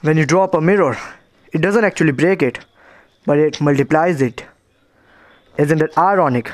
When you drop a mirror, it doesn't actually break it, but it multiplies it. Isn't it ironic?